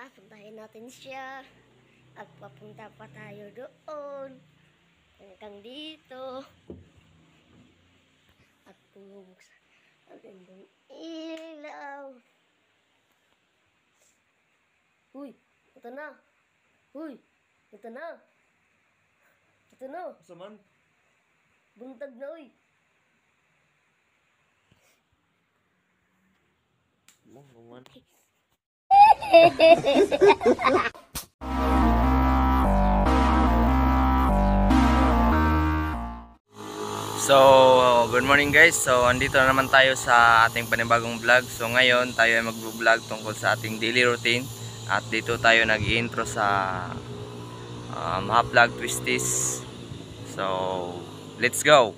Tara, puntahin natin siya. At papunta pa tayo doon. Hanggang dito. At bubuksan natin yung ilaw. Uy, ito na. Uy, ito na. Ito na. Saman? Buntag na, uy. Mo, kuman. So, good morning guys. So, andito na naman tayo sa ating panibagong vlog. So, ngayon tayo ay mag-vlog tungkol sa ating daily routine. At dito tayo nag-intro sa um, Half Vlog Twisties. So, let's go!